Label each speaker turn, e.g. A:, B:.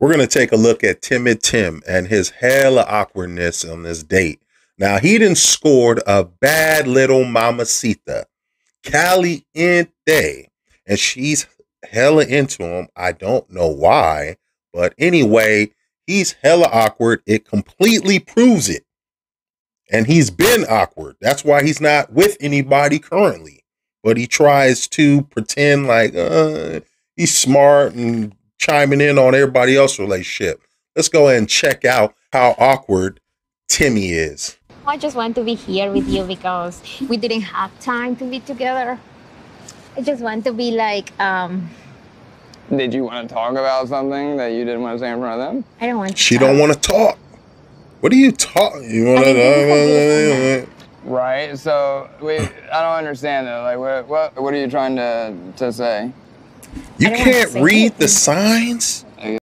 A: We're going to take a look at Timid Tim and his hella awkwardness on this date. Now, he didn't scored a bad little mamacita, caliente, and she's hella into him. I don't know why, but anyway, he's hella awkward. It completely proves it. And he's been awkward. That's why he's not with anybody currently. But he tries to pretend like uh, he's smart and chiming in on everybody else's relationship. Let's go ahead and check out how awkward Timmy is.
B: I just want to be here with you because we didn't have time to be together. I just want to be like, um,
C: Did you want to talk about something that you didn't want to say in front of them?
B: I don't want. To.
A: She
B: to
A: don't want to talk. What are you talking? You want
B: I didn't
A: to?
C: Right. So wait, I don't understand though. Like, what what what are you trying to to say?
A: You
B: I don't wanna
A: can't read the signs.